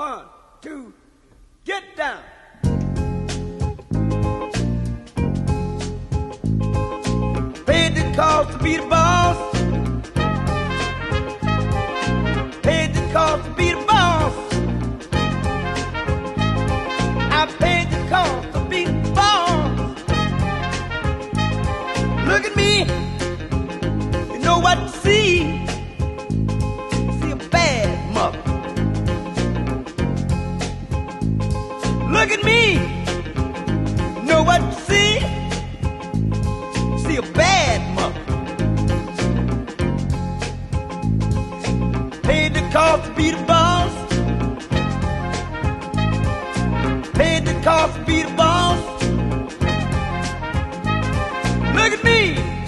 One, two, get down. Paid the cost to be the boss. Paid the cost to be the boss. I paid the cost to be the boss. Look at me. You know what to see. Look at me. Know what you see? See a bad mother. Paid the cost to be the boss. Paid the cost to be the boss. Look at me.